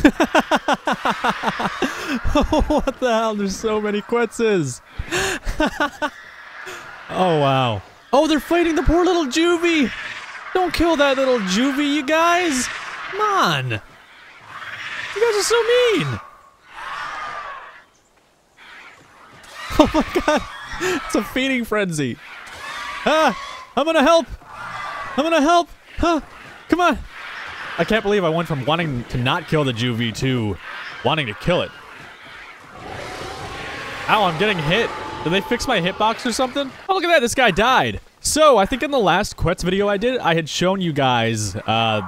what the hell? There's so many Quetzes. oh, wow. Oh, they're fighting the poor little juvie. Don't kill that little juvie, you guys. Come on. You guys are so mean. Oh my god. It's a feeding frenzy. Ah, I'm gonna help. I'm gonna help. Huh. Come on. I can't believe I went from wanting to not kill the juvie to wanting to kill it. Ow, I'm getting hit. Did they fix my hitbox or something? Oh, look at that. This guy died. So, I think in the last Quetz video I did, I had shown you guys, uh,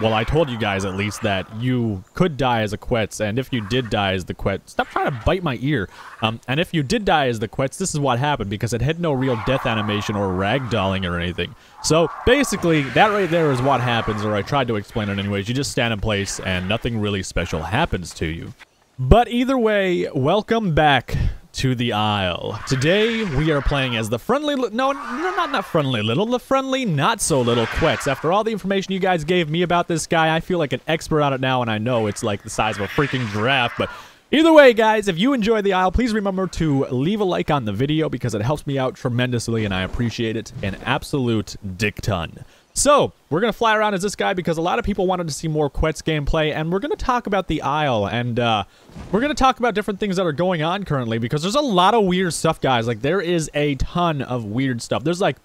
well, I told you guys at least that you could die as a Quetz, and if you did die as the Quetz, stop trying to bite my ear. Um, and if you did die as the Quetz, this is what happened, because it had no real death animation or ragdolling or anything. So, basically, that right there is what happens, or I tried to explain it anyways. You just stand in place, and nothing really special happens to you. But either way, welcome back to the Isle. Today, we are playing as the friendly, no, no, not not friendly little, the friendly, not so little Quetz. After all the information you guys gave me about this guy, I feel like an expert on it now, and I know it's like the size of a freaking giraffe, but Either way, guys, if you enjoy the Isle, please remember to leave a like on the video because it helps me out tremendously and I appreciate it an absolute dick ton. So, we're going to fly around as this guy because a lot of people wanted to see more Quetz gameplay, and we're going to talk about the Isle, and uh, we're going to talk about different things that are going on currently because there's a lot of weird stuff, guys. Like, there is a ton of weird stuff. There's, like,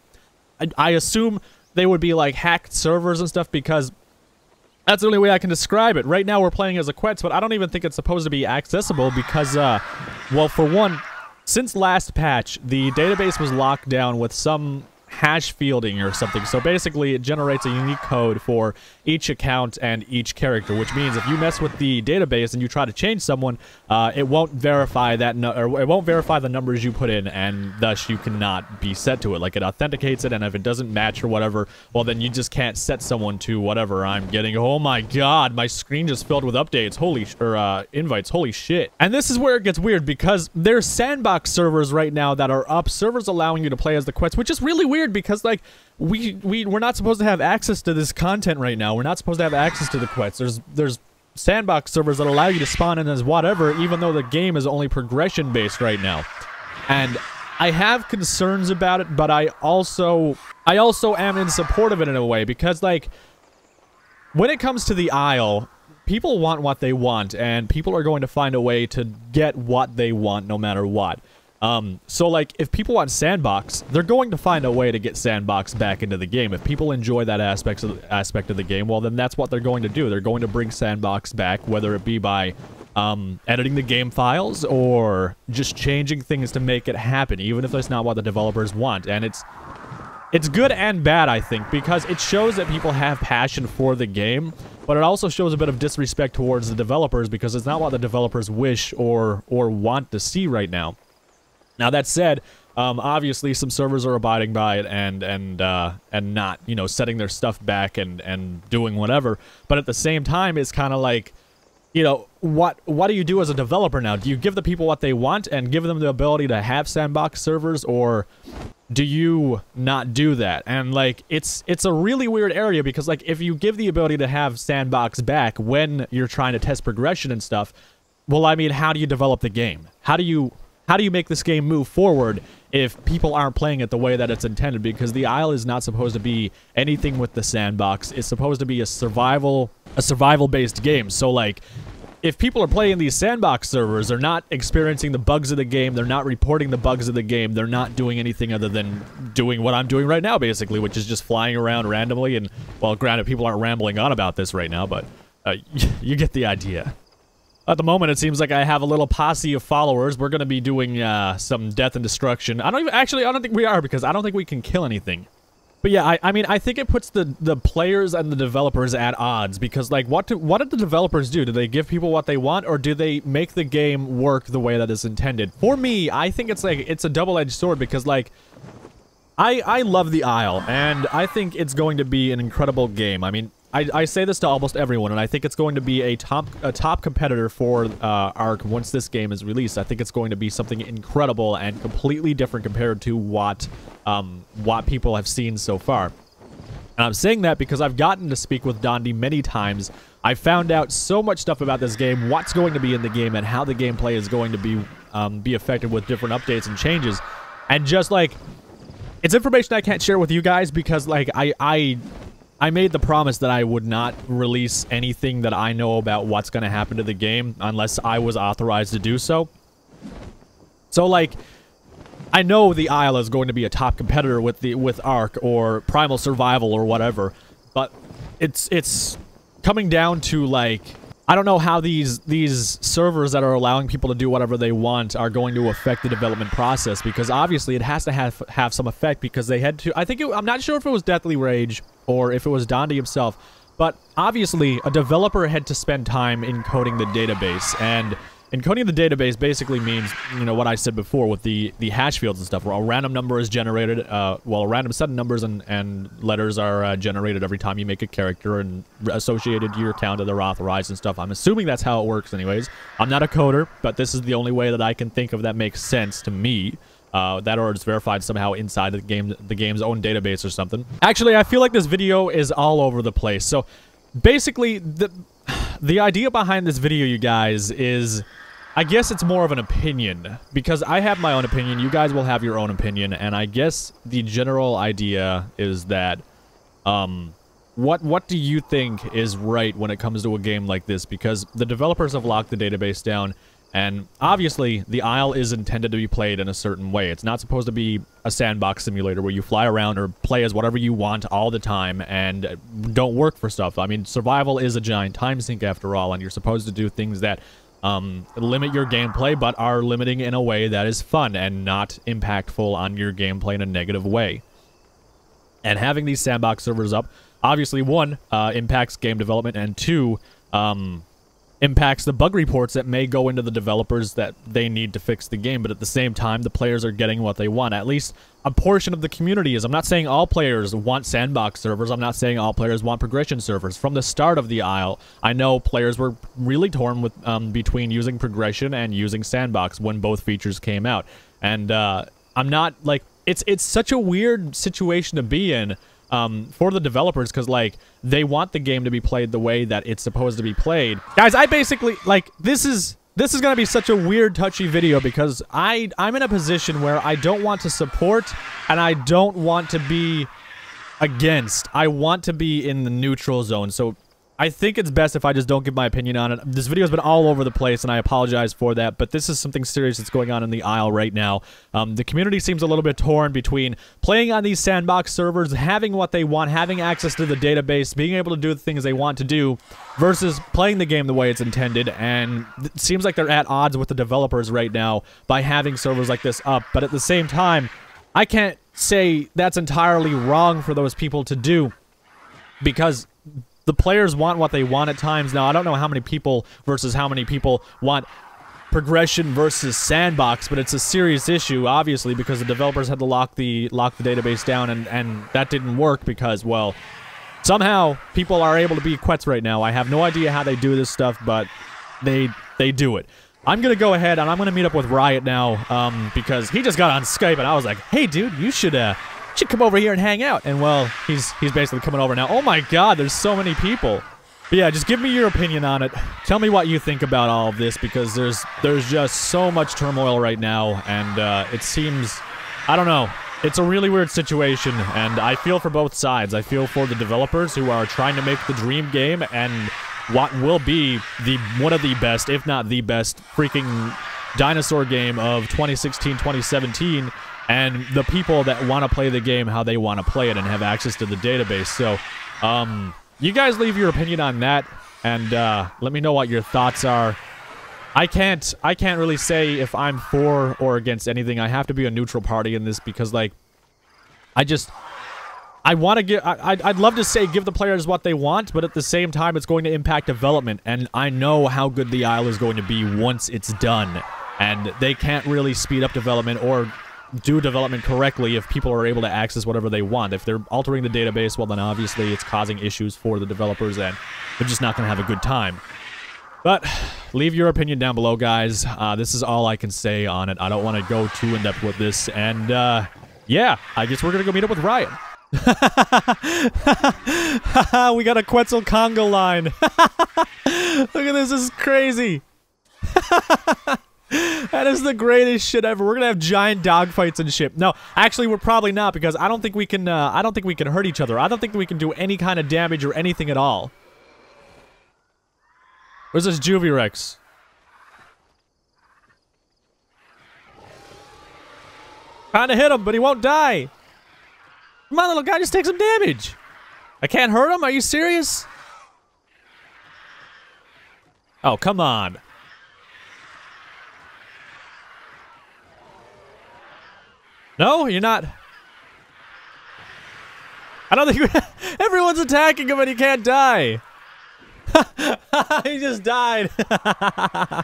I, I assume they would be, like, hacked servers and stuff because that's the only way I can describe it. Right now, we're playing as a Quetz, but I don't even think it's supposed to be accessible because, uh, well, for one, since last patch, the database was locked down with some hash fielding or something. So basically, it generates a unique code for each account and each character, which means if you mess with the database and you try to change someone, uh, it won't verify that, or it won't verify the numbers you put in, and thus you cannot be set to it. Like it authenticates it, and if it doesn't match or whatever, well then you just can't set someone to whatever I'm getting. Oh my god, my screen just filled with updates. Holy or uh, invites. Holy shit. And this is where it gets weird because there's sandbox servers right now that are up, servers allowing you to play as the Quetz, which is really weird because like we we we're not supposed to have access to this content right now. We're not supposed to have access to the Quetz. There's there's sandbox servers that allow you to spawn in as whatever, even though the game is only progression based right now. And I have concerns about it, but I also I also am in support of it in a way because like when it comes to the Isle, people want what they want, and people are going to find a way to get what they want no matter what. Um, so like if people want Sandbox, they're going to find a way to get Sandbox back into the game. If people enjoy that aspect of the, aspect of the game, well then that's what they're going to do. They're going to bring Sandbox back, whether it be by um, editing the game files or just changing things to make it happen, even if that's not what the developers want. And it's it's good and bad, I think, because it shows that people have passion for the game, but it also shows a bit of disrespect towards the developers because it's not what the developers wish or or want to see right now. Now that said, um, obviously some servers are abiding by it and and uh, and not you know setting their stuff back and and doing whatever. But at the same time, it's kind of like, you know, what what do you do as a developer now? Do you give the people what they want and give them the ability to have sandbox servers, or do you not do that? And like it's it's a really weird area because like if you give the ability to have sandbox back when you're trying to test progression and stuff, well, I mean, how do you develop the game? How do you how do you make this game move forward if people aren't playing it the way that it's intended? Because the Isle is not supposed to be anything with the sandbox. It's supposed to be a survival, a survival-based game. So like, if people are playing these sandbox servers, they're not experiencing the bugs of the game, they're not reporting the bugs of the game, they're not doing anything other than doing what I'm doing right now, basically, which is just flying around randomly. And well, granted, people aren't rambling on about this right now, but uh, you get the idea. At the moment, it seems like I have a little posse of followers. We're going to be doing uh, some death and destruction. I don't even, actually, I don't think we are because I don't think we can kill anything. But yeah, I, I mean, I think it puts the, the players and the developers at odds because, like, what do, what did the developers do? Do they give people what they want or do they make the game work the way that is intended? For me, I think it's like, it's a double-edged sword because, like, I, I love the Isle and I think it's going to be an incredible game. I mean, I, I say this to almost everyone, and I think it's going to be a top a top competitor for uh, ARK once this game is released. I think it's going to be something incredible and completely different compared to what um, what people have seen so far. And I'm saying that because I've gotten to speak with Dondi many times I found out so much stuff about this game, what's going to be in the game, and how the gameplay is going to be um, be affected with different updates and changes. And just like, it's information I can't share with you guys because like I I I made the promise that I would not release anything that I know about what's going to happen to the game unless I was authorized to do so. So like I know the Isle is going to be a top competitor with the with Ark or Primal Survival or whatever, but it's it's coming down to like I don't know how these these servers that are allowing people to do whatever they want are going to affect the development process because obviously it has to have have some effect because they had to I think it, I'm not sure if it was Deathly Rage or if it was Dondi himself, but obviously a developer had to spend time encoding the database and Encoding the database basically means, you know, what I said before with the, the hash fields and stuff, where a random number is generated, uh, well, a random set of numbers and, and letters are uh, generated every time you make a character and associated to your account that they're authorized and stuff. I'm assuming that's how it works anyways. I'm not a coder, but this is the only way that I can think of that makes sense to me. Uh, that or it's verified somehow inside the game, the game's own database or something. Actually, I feel like this video is all over the place. So, basically, the the idea behind this video, you guys, is I guess it's more of an opinion, because I have my own opinion, you guys will have your own opinion, and I guess the general idea is that, um, what what do you think is right when it comes to a game like this? Because the developers have locked the database down, and obviously the Isle is intended to be played in a certain way. It's not supposed to be a sandbox simulator where you fly around or play as whatever you want all the time and don't work for stuff. I mean, survival is a giant time sink after all, and you're supposed to do things that um, limit your gameplay, but are limiting in a way that is fun and not impactful on your gameplay in a negative way. And having these sandbox servers up, obviously, one, uh, impacts game development, and two, um, impacts the bug reports that may go into the developers that they need to fix the game, but at the same time, the players are getting what they want. At least a portion of the community is. I'm not saying all players want sandbox servers. I'm not saying all players want progression servers. From the start of the Isle, I know players were really torn with um, between using progression and using sandbox when both features came out. And uh, I'm not like it's it's such a weird situation to be in um, for the developers because like they want the game to be played the way that it's supposed to be played. Guys, I basically like this is this is gonna be such a weird touchy video because I I'm in a position where I don't want to support and I don't want to be against. I want to be in the neutral zone. So I think it's best if I just don't give my opinion on it. This video's been all over the place, and I apologize for that, but this is something serious that's going on in the Isle right now. Um, the community seems a little bit torn between playing on these sandbox servers, having what they want, having access to the database, being able to do the things they want to do, versus playing the game the way it's intended, and it seems like they're at odds with the developers right now by having servers like this up, but at the same time, I can't say that's entirely wrong for those people to do because the players want what they want at times. Now, I don't know how many people versus how many people want progression versus sandbox, but it's a serious issue, obviously, because the developers had to lock the lock the database down, and and that didn't work because, well, somehow people are able to be quets right now. I have no idea how they do this stuff, but they they do it. I'm gonna go ahead and I'm gonna meet up with Riot now, um, because he just got on Skype and I was like, "Hey, dude, you should uh, should come over here and hang out. And well, he's he's basically coming over now. Oh my god, there's so many people. But yeah, just give me your opinion on it. Tell me what you think about all of this because there's there's just so much turmoil right now, and uh, it seems, I don't know, it's a really weird situation, and I feel for both sides. I feel for the developers who are trying to make the dream game and what will be the one of the best, if not the best, freaking dinosaur game of 2016, 2017 and the people that want to play the game how they want to play it and have access to the database. So, um, you guys leave your opinion on that, and uh, let me know what your thoughts are. I can't I can't really say if I'm for or against anything. I have to be a neutral party in this because like I just I want to give I I'd love to say give the players what they want, but at the same time it's going to impact development and I know how good the Isle is going to be once it's done. And they can't really speed up development or do development correctly if people are able to access whatever they want. If they're altering the database, well, then obviously it's causing issues for the developers and they're just not going to have a good time. But leave your opinion down below, guys. Uh, this is all I can say on it. I don't want to go too in-depth with this. And, uh, yeah, I guess we're going to go meet up with Riot. we got a Quetzal Congo line. Look at this. This is crazy. that is the greatest shit ever. We're gonna have giant dogfights and shit. No, actually, we're probably not because I don't think we can. Uh, I don't think we can hurt each other. I don't think we can do any kind of damage or anything at all. Where's this Juvie Rex? Trying to hit him, but he won't die. Come on, little guy, just take some damage. I can't hurt him? Are you serious? Oh, come on. No, you're not. I don't think everyone's attacking him and he can't die. he just died.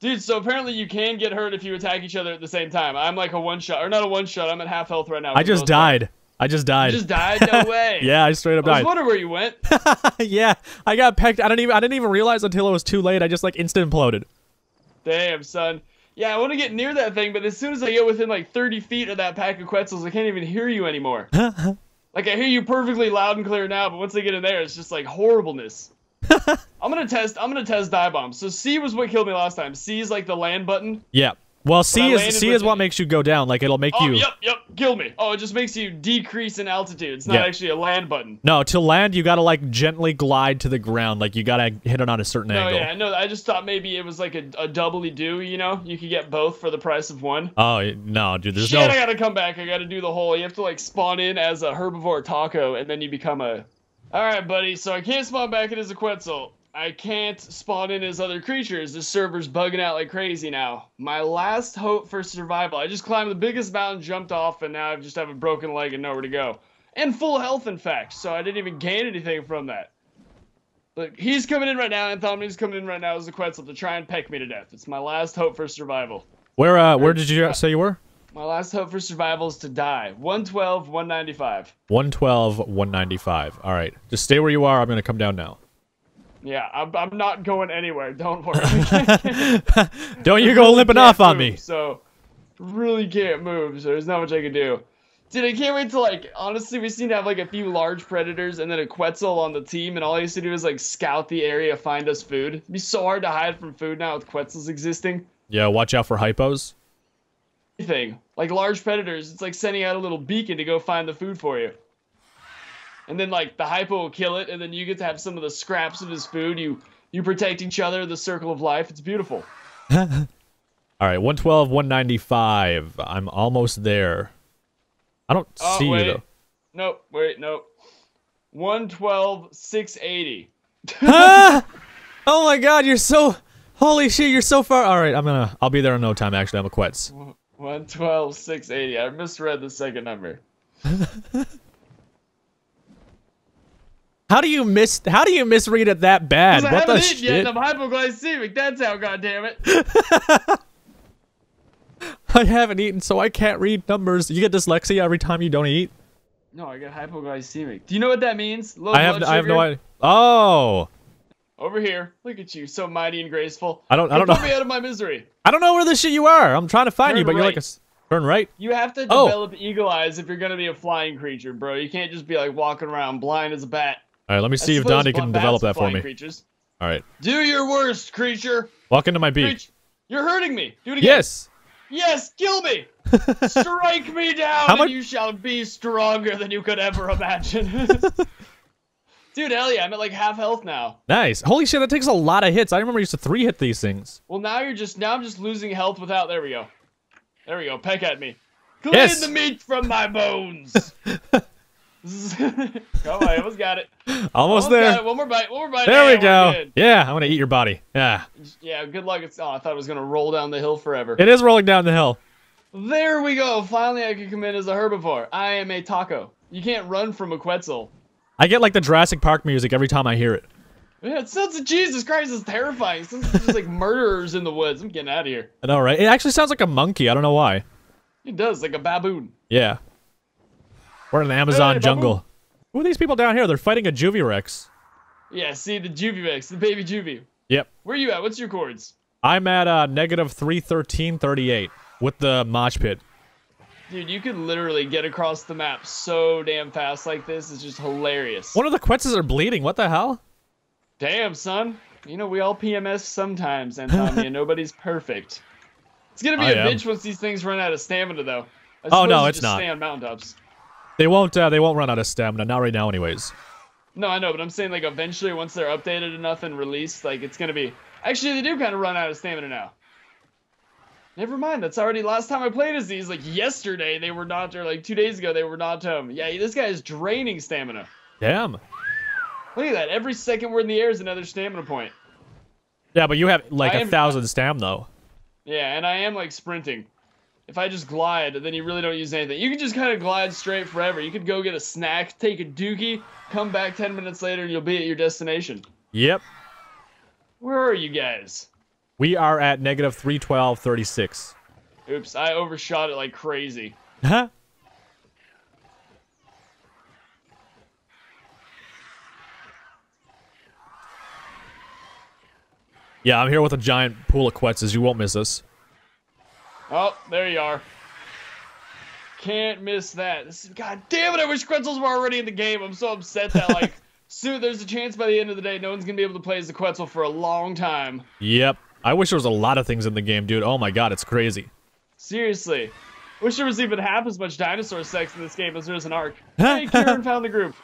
Dude, so apparently you can get hurt if you attack each other at the same time. I'm like a one shot, or not a one shot. I'm at half health right now. I just died. I just died. You just died? No way. yeah, I straight up died. I was wondering where you went. yeah, I got pecked. I didn't even. I didn't even realize until it was too late. I just like instant imploded. Damn, son. Yeah, I want to get near that thing, but as soon as I get within like 30 feet of that pack of Quetzals, I can't even hear you anymore. like I hear you perfectly loud and clear now, but once I get in there, it's just like horribleness. I'm gonna test. I'm gonna test dive bomb. So C was what killed me last time. C is like the land button. Yeah. Well, C is C is what it. makes you go down. Like it'll make Oh, you. yep, yep, Kill me. Oh, it just makes you decrease in altitude. It's not Yeah. actually a land button. No, to land you gotta like gently glide to the ground. Like you gotta hit it on a certain No, angle. yeah, no. I just thought maybe it was like a, a doubly do. You know, you could get both for the price of one. Oh no, dude. There's Shit, no. I gotta come back. I gotta do the whole. You have to like spawn in as a herbivore taco, and then you become a. All right, buddy. So I can't spawn back in as a Quetzal. I can't spawn in as other creatures. This server's bugging out like crazy now. My last hope for survival. I just climbed the biggest mountain, jumped off, and now I just have a broken leg and nowhere to go, and full health, in fact. So I didn't even gain anything from that. But he's coming in right now, and Thomny's coming in right now as a Quetzal to try and peck me to death. It's my last hope for survival. Where uh where did you say you were? My last hope for survival is to die. 112, 195. 112, 195. All right, just stay where you are. I'm gonna come down now. Yeah, I'm, I'm not going anywhere. Don't worry. Don't you go limping off on me. So, really can't move. So there's not much I can do. Dude, I can't wait to like. Honestly, we seem to have like a few large predators and then a Quetzal on the team, and all he has to do is like scout the area, find us food. It'd be so hard to hide from food now with Quetzals existing. Yeah, watch out for hypos. Anything like large predators, it's like sending out a little beacon to go find the food for you. And then like the hypo will kill it, and then you get to have some of the scraps of his food. You you protect each other, the circle of life. It's beautiful. All right, 112, 195. I'm almost there. I don't Oh, see you though. Nope, wait, nope. 112, 680. ah! Oh my god, you're so holy shit, you're so far. All right, I'm gonna I'll be there in no time. Actually, I'm a Quetz. 112, 680. I misread the second number. How do you miss? How do you misread it that bad? What the haven't eaten yet, and I'm hypoglycemic. That's how, goddammit. I haven't eaten, so I can't read numbers. You get dyslexia every time you don't eat. No, I got hypoglycemic. Do you know what that means? Low I have I have no idea. Oh, Over here. Look at you, so mighty and graceful. I don't- I don't know. Put me out of my misery. I don't know where the shit you are. I'm trying to find you, Turn but you're like right. a turn right. You have to Oh. develop eagle eyes if you're gonna be a flying creature, bro. You can't just be like walking around blind as a bat. All right, let me see if Dondi can develop that for me. Creatures. All right, Do your worst, creature. walk into my beak. Creature. You're hurting me. Do it again. Yes. Yes, kill me. Strike me down, How and you shall be stronger than you could ever imagine. Dude, hell yeah, I'm at like half health now. Nice. Holy shit, that takes a lot of hits. I remember I used to three hit these things. Well, now you're just now I'm just losing health without. There we go. There we go. Peck at me. Clean Yes. the meat from my bones. Come on, I almost got it. Almost Almost there. One more bite. One more bite. There we go. good. Yeah, I'm gonna eat your body. Yeah, Yeah, good luck. It's, oh, I thought it was gonna roll down the hill forever. it is rolling down the hill. There we go. Finally, I can come in as a herbivore. I am a taco. You can't run from a Quetzal. I get like the Jurassic Park music every time I hear it. Yeah, it sounds like Jesus Christ, it's terrifying. It sounds like like murderers in the woods. I'm getting out of here. I know, right? It actually sounds like a monkey. I don't know why. It does, like a baboon. Yeah. We're in the Amazon Hey, jungle. Who are these people down here? They're fighting a Juvie Rex. Yeah, see the juvie mix, the baby juvie. Yep. Where you at? What's your chords? I'm at uh, negative 313.38 with the mosh pit. Dude, you could literally get across the map so damn fast like this. It's just hilarious. One of the Quetzes are bleeding. What the hell? Damn, son. You know, we all PMS sometimes, Anthomnia. Nobody's perfect. It's gonna be I a am. bitch once these things run out of stamina, though. I Oh, no, it's just not. Stay on mountaintops. They won't. Uh, they won't run out of stamina. Not right now, anyways. No, I know, but I'm saying like eventually, once they're updated enough and released, like it's gonna be. Actually, they do kind of run out of stamina now. Never mind. That's already last time I played as these. Like yesterday, they were not, or like two days ago, they were not home. Yeah, this guy is draining stamina. Damn. Look at that. Every second we're in the air is another stamina point. Yeah, but you have like I a am- thousand stam though. Yeah, and I am like sprinting. If I just glide, then you really don't use anything. You can just kind of glide straight forever. You could go get a snack, take a dookie, come back 10 minutes later, and you'll be at your destination. Yep. Where are you guys? We are at negative three twelve thirty six. Oops, I overshot it like crazy. Huh? Yeah, I'm here with a giant pool of Quetzes. You won't miss us. Oh, there you are. Can't miss that. God damn it, I wish Quetzals were already in the game. I'm so upset that, like, soon there's a chance by the end of the day no one's gonna be able to play as the Quetzal for a long time. Yep. I wish there was a lot of things in the game, dude. Oh my god, it's crazy. Seriously. Wish there was even half as much dinosaur sex in this game as there is in Ark. Hey, Kieran found the group.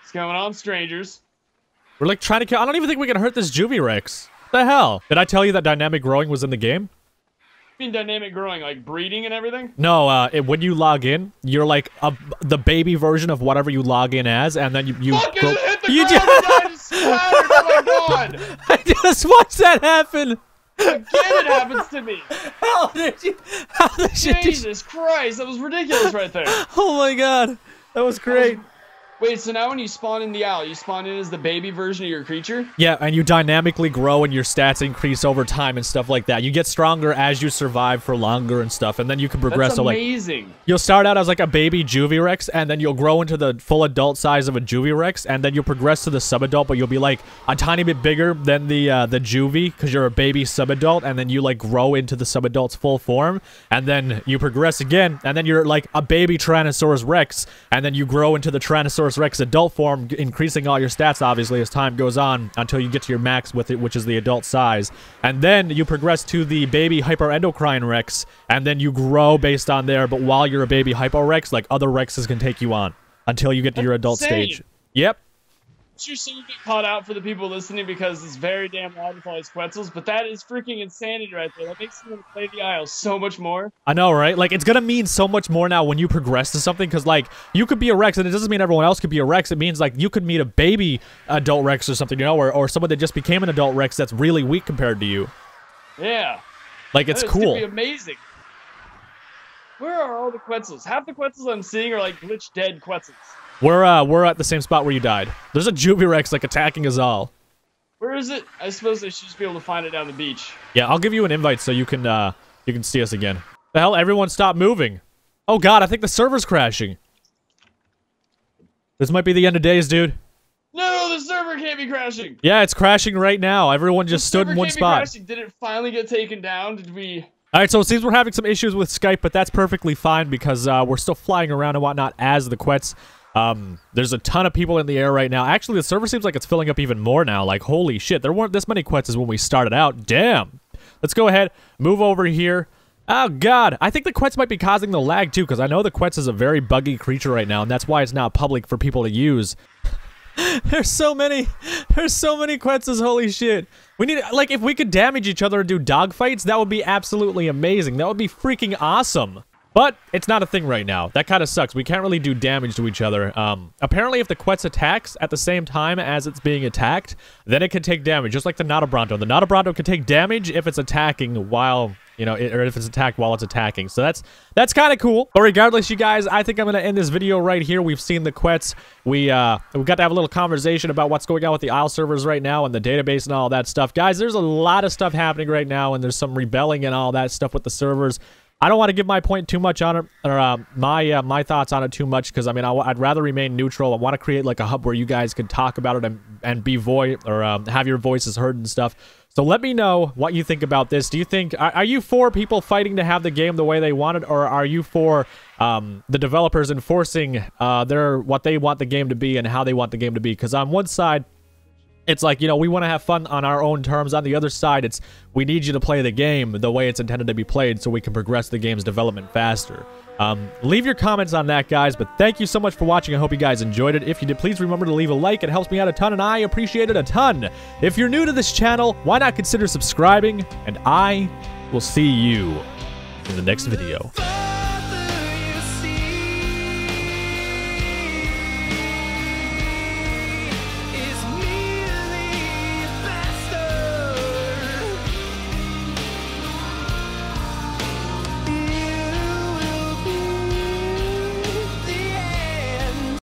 What's going on, strangers? We're like trying to kill. I don't even think we can hurt this Juvie Rex. What the hell? Did I tell you that dynamic growing was in the game? Mean, dynamic growing, like breeding and everything? No, uh, it, when you log in, you're like a, the baby version of whatever you log in as, and then you you. Fucking grow- hit the you ground and I just splattered! Oh my god! I just watched that happen. Again, it happens to me! How did you? How did did you- Jesus Christ, that was ridiculous right there. oh my god, that was great. Wait, so now when you spawn in the owl, you spawn in as the baby version of your creature? Yeah, and you dynamically grow and your stats increase over time and stuff like that. You get stronger as you survive for longer and stuff, and then you can progress. That's so like amazing. You'll start out as like a baby Juvie Rex, and then you'll grow into the full adult size of a Juvie Rex, and then you'll progress to the subadult, but you'll be like a tiny bit bigger than the uh, the Juvie because you're a baby subadult, and then you like grow into the subadult's full form, and then you progress again, and then you're like a baby Tyrannosaurus Rex, and then you grow into the Tyrannosaurus Rex adult form, increasing all your stats obviously as time goes on until you get to your max with it, which is the adult size, and then you progress to the baby Hyperendocrine Rex, and then you grow based on there. But while you're a baby Hypo Rex, like other Rexes can take you on until you get to your adult insane. stage. Yep. Sure, so you get caught out for the people listening because it's very damn loud with all these Quetzals, but that is freaking insanity right there. That makes me want to play the Isle so much more. I know, right? Like, it's gonna mean so much more now when you progress to something, because, like, you could be a Rex, and it doesn't mean everyone else could be a Rex. It means, like, you could meet a baby adult Rex or something, you know, or, or someone that just became an adult Rex that's really weak compared to you. Yeah. Like, it's cool. be amazing. Where are all the Quetzals? Half the Quetzals I'm seeing are like glitch dead Quetzals. We're, uh, we're at the same spot where you died. There's a Juvie Rex, like, attacking us all. Where is it? I suppose I should just be able to find it down the beach. Yeah, I'll give you an invite so you can, uh, you can see us again. The hell? Everyone stop moving. Oh, God, I think the server's crashing. This might be the end of days, dude. No, the server can't be crashing. Yeah, it's crashing right now. Everyone just The stood in one spot. crashing. Did it finally get taken down? Did we? All right, so it seems we're having some issues with Skype, but that's perfectly fine because uh, we're still flying around and whatnot as the Quetz. Um, there's a ton of people in the air right now. Actually, the server seems like it's filling up even more now. Like, holy shit, there weren't this many Quetz as when we started out. Damn. Let's go ahead, move over here. Oh, God. I think the Quetz might be causing the lag, too, because I know the Quetz is a very buggy creature right now, and that's why it's not public for people to use. There's so many. There's so many Quetzes. Holy shit. We need, like, if we could damage each other and do dogfights, that would be absolutely amazing. That would be freaking awesome. But it's not a thing right now. That kind of sucks. We can't really do damage to each other. Um, apparently, if the Quetz attacks at the same time as it's being attacked, then it can take damage, just like the Notabronto. The Notabronto can take damage if it's attacking while, you know, or if it's attacked while it's attacking. So that's that's kind of cool. But regardless, you guys, I think I'm gonna end this video right here. We've seen the Quetz. We uh, we got to have a little conversation about what's going on with the Isle servers right now and the database and all that stuff, guys. There's a lot of stuff happening right now, and there's some rebelling and all that stuff with the servers. I don't want to give my point too much on it, or uh, my uh, my thoughts on it too much, because I mean, i w- I'd rather remain neutral. I want to create like a hub where you guys could talk about it and, and be voice or um, have your voices heard and stuff. So let me know what you think about this. Do you think are, are you for people fighting to have the game the way they want it, or are you for um, the developers enforcing uh, their what they want the game to be and how they want the game to be? Because on one side it's like you know we want to have fun on our own terms. On the other side it's we need you to play the game the way it's intended to be played so we can progress the game's development faster. Um, leave your comments on that guys but thank you so much for watching. I hope you guys enjoyed it. If you did please remember to leave a like. It helps me out a ton and i appreciate it a ton. If you're new to this channel why not consider subscribing? And i will see you in the next video